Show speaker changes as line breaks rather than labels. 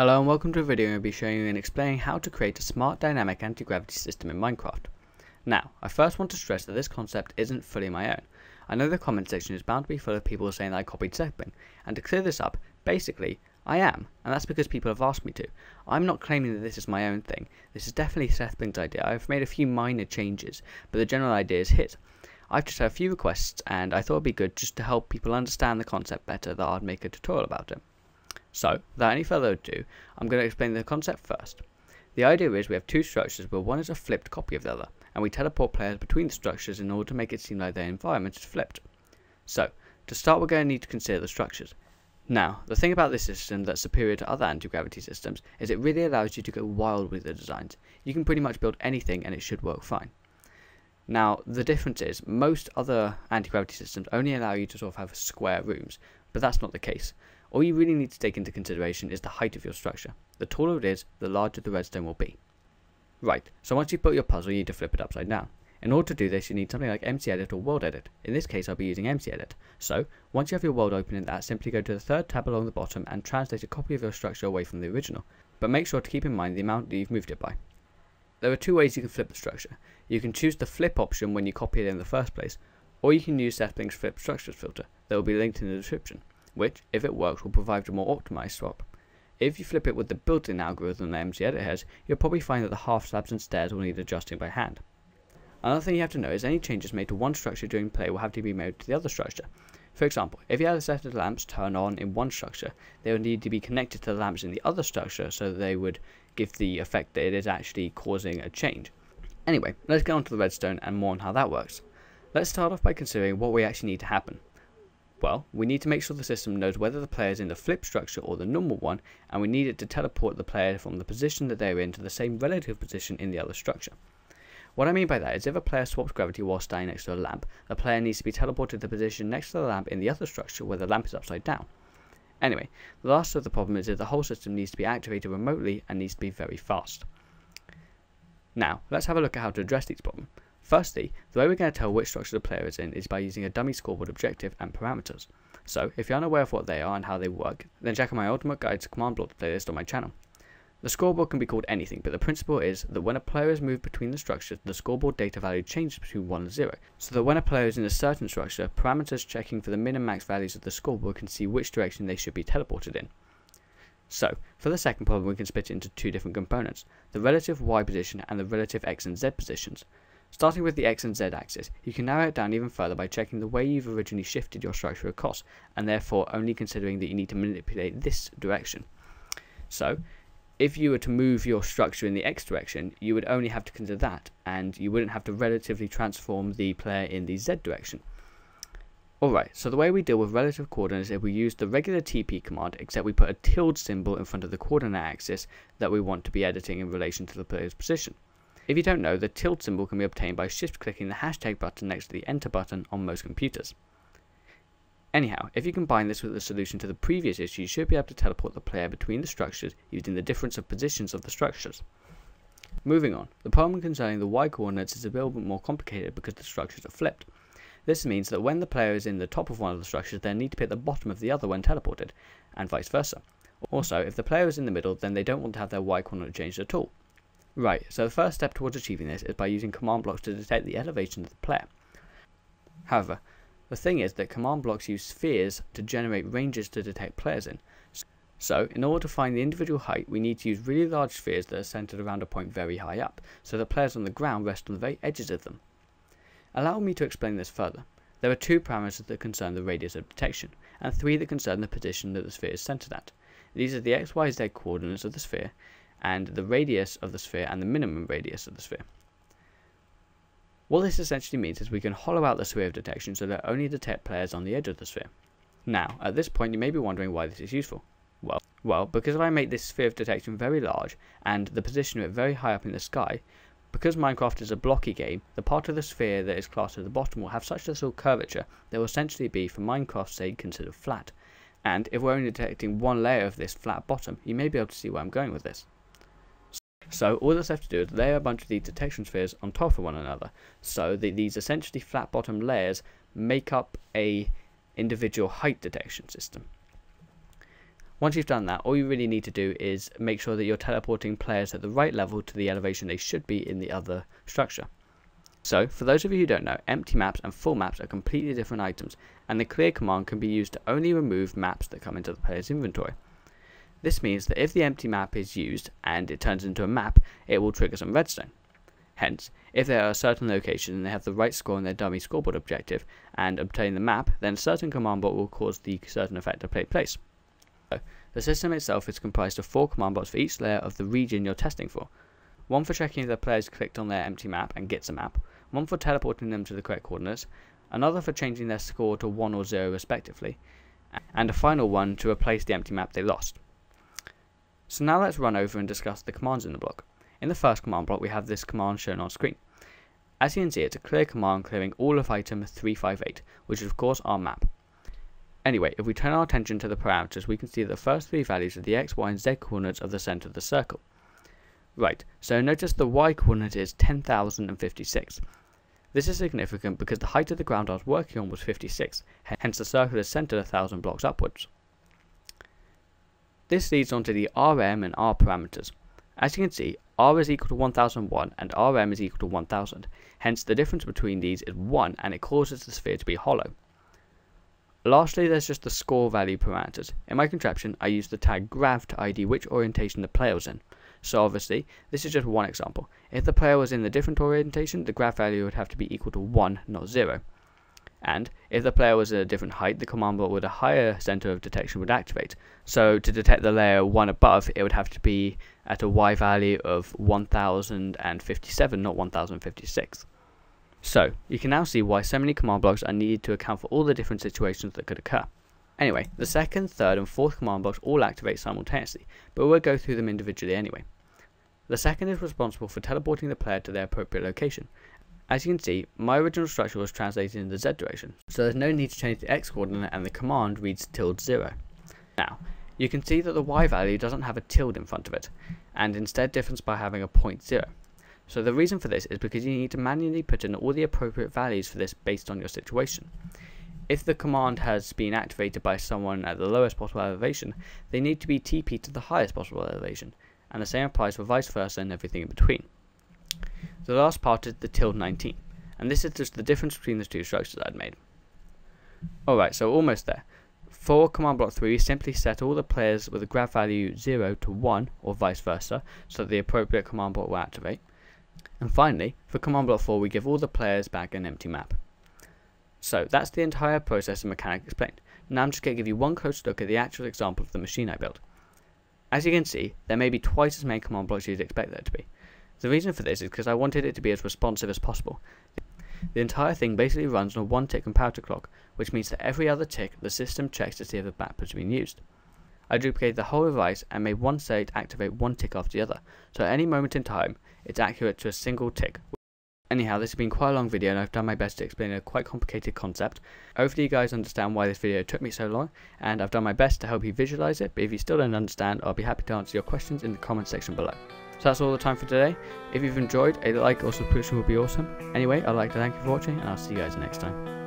Hello and welcome to a video I'll be showing you and explaining how to create a smart dynamic anti-gravity system in Minecraft. Now, I first want to stress that this concept isn't fully my own. I know the comment section is bound to be full of people saying that I copied Sethbling, and to clear this up, basically, I am, and that's because people have asked me to. I'm not claiming that this is my own thing, this is definitely Seth Sethbling's idea. I've made a few minor changes, but the general idea is his. I've just had a few requests, and I thought it'd be good just to help people understand the concept better that I'd make a tutorial about it. So, without any further ado, I'm going to explain the concept first. The idea is we have two structures where one is a flipped copy of the other, and we teleport players between the structures in order to make it seem like their environment is flipped. So, to start we're going to need to consider the structures. Now, the thing about this system that's superior to other anti-gravity systems is it really allows you to go wild with the designs. You can pretty much build anything and it should work fine. Now, the difference is, most other anti-gravity systems only allow you to sort of have square rooms, but that's not the case. All you really need to take into consideration is the height of your structure. The taller it is, the larger the redstone will be. Right, so once you've built your puzzle, you need to flip it upside down. In order to do this, you need something like MCEdit or World Edit. In this case, I'll be using MCEdit. So, once you have your world open in that, simply go to the third tab along the bottom and translate a copy of your structure away from the original. But make sure to keep in mind the amount that you've moved it by. There are two ways you can flip the structure. You can choose the flip option when you copy it in the first place, or you can use Sethbling's flip structures filter that will be linked in the description which, if it works, will provide a more optimized swap. If you flip it with the built-in algorithm that MCEdit has, you'll probably find that the half slabs and stairs will need adjusting by hand. Another thing you have to know is any changes made to one structure during play will have to be made to the other structure. For example, if you had a set of lamps turn on in one structure, they would need to be connected to the lamps in the other structure so that they would give the effect that it is actually causing a change. Anyway, let's get on to the redstone and more on how that works. Let's start off by considering what we actually need to happen. Well, we need to make sure the system knows whether the player is in the flip structure or the normal one, and we need it to teleport the player from the position that they're in to the same relative position in the other structure. What I mean by that is if a player swaps gravity while standing next to a lamp, the player needs to be teleported to the position next to the lamp in the other structure where the lamp is upside down. Anyway, the last of the problem is that the whole system needs to be activated remotely and needs to be very fast. Now, let's have a look at how to address these problems. Firstly, the way we're going to tell which structure the player is in is by using a dummy scoreboard objective and parameters. So, if you're unaware of what they are and how they work, then check out my ultimate guide to command block playlist on my channel. The scoreboard can be called anything, but the principle is that when a player is moved between the structures, the scoreboard data value changes between 1 and 0. So that when a player is in a certain structure, parameters checking for the min and max values of the scoreboard can see which direction they should be teleported in. So, for the second problem we can split it into two different components, the relative y position and the relative x and z positions. Starting with the X and Z axis, you can narrow it down even further by checking the way you've originally shifted your structure across, and therefore only considering that you need to manipulate this direction. So, if you were to move your structure in the X direction, you would only have to consider that, and you wouldn't have to relatively transform the player in the Z direction. Alright, so the way we deal with relative coordinates is we use the regular TP command, except we put a tilde symbol in front of the coordinate axis that we want to be editing in relation to the player's position. If you don't know, the tilde symbol can be obtained by shift clicking the hashtag button next to the enter button on most computers. Anyhow, if you combine this with the solution to the previous issue, you should be able to teleport the player between the structures using the difference of positions of the structures. Moving on, the problem concerning the y coordinates is a little bit more complicated because the structures are flipped. This means that when the player is in the top of one of the structures, they need to be at the bottom of the other when teleported, and vice versa. Also, if the player is in the middle, then they don't want to have their y coordinate changed at all. Right, so the first step towards achieving this is by using command blocks to detect the elevation of the player. However, the thing is that command blocks use spheres to generate ranges to detect players in. So, in order to find the individual height, we need to use really large spheres that are centered around a point very high up, so that players on the ground rest on the very edges of them. Allow me to explain this further. There are two parameters that concern the radius of detection, and three that concern the position that the sphere is centered at. These are the x, y, z coordinates of the sphere, and the radius of the sphere and the minimum radius of the sphere. What this essentially means is we can hollow out the sphere of detection so that only detect players on the edge of the sphere. Now, at this point you may be wondering why this is useful. Well, well, because if I make this sphere of detection very large and the position of it very high up in the sky, because Minecraft is a blocky game, the part of the sphere that is classed at the bottom will have such a little curvature that will essentially be, for Minecraft's sake, considered flat. And if we're only detecting one layer of this flat bottom, you may be able to see where I'm going with this. So all that's left to do is layer a bunch of these detection spheres on top of one another. So the, these essentially flat bottom layers make up a individual height detection system. Once you've done that, all you really need to do is make sure that you're teleporting players at the right level to the elevation they should be in the other structure. So, for those of you who don't know, empty maps and full maps are completely different items, and the clear command can be used to only remove maps that come into the player's inventory. This means that if the empty map is used and it turns into a map, it will trigger some redstone. Hence, if they are a certain location and they have the right score in their dummy scoreboard objective and obtain the map, then a certain command block will cause the certain effect to take place. The system itself is comprised of four command blocks for each layer of the region you're testing for. One for checking if the players clicked on their empty map and gets a map, one for teleporting them to the correct coordinates, another for changing their score to 1 or 0 respectively, and a final one to replace the empty map they lost. So now let's run over and discuss the commands in the block. In the first command block we have this command shown on screen. As you can see it's a clear command clearing all of item 358, which is of course our map. Anyway, if we turn our attention to the parameters, we can see the first three values are the x, y, and z coordinates of the center of the circle. Right, so notice the y coordinate is 10,056. This is significant because the height of the ground I was working on was 56, hence the circle is centered 1000 blocks upwards. This leads on to the RM and R parameters. As you can see, R is equal to 1001 and RM is equal to 1000, hence the difference between these is 1 and it causes the sphere to be hollow. Lastly, there's just the score value parameters. In my contraption, I use the tag grav to ID which orientation the player was in. So obviously, this is just one example. If the player was in the different orientation, the grav value would have to be equal to 1, not 0. And if the player was at a different height, the command block with a higher center of detection would activate. So to detect the layer one above, it would have to be at a Y value of 1057, not 1056. So, you can now see why so many command blocks are needed to account for all the different situations that could occur. Anyway, the second, third and fourth command blocks all activate simultaneously, but we'll go through them individually anyway. The second is responsible for teleporting the player to their appropriate location. As you can see, my original structure was translated in the z direction, so there's no need to change the x coordinate and the command reads tilde 0. Now, you can see that the y value doesn't have a tilde in front of it, and instead differs by having a point 0. So the reason for this is because you need to manually put in all the appropriate values for this based on your situation. If the command has been activated by someone at the lowest possible elevation, they need to be TP to the highest possible elevation, and the same applies for vice versa and everything in between. The last part is the tilde 19, and this is just the difference between the two structures I'd made. Alright, so almost there. For command block 3, we simply set all the players with a grav value 0 to 1, or vice versa, so that the appropriate command block will activate. And finally, for command block 4 we give all the players back an empty map. So that's the entire process and mechanic explained. Now I'm just going to give you one close look at the actual example of the machine I built. As you can see, there may be twice as many command blocks as you'd expect there to be. The reason for this is because I wanted it to be as responsive as possible. The entire thing basically runs on a one tick comparator clock, which means that every other tick the system checks to see if the map has been used. I duplicated the whole device and made one state activate one tick after the other, so at any moment in time, it's accurate to a single tick. Anyhow, this has been quite a long video and I've done my best to explain a quite complicated concept. Hopefully you guys understand why this video took me so long, and I've done my best to help you visualize it, but if you still don't understand, I'll be happy to answer your questions in the comment section below. So that's all the time for today. If you've enjoyed, a like or subscription would be awesome. Anyway, I'd like to thank you for watching, and I'll see you guys next time.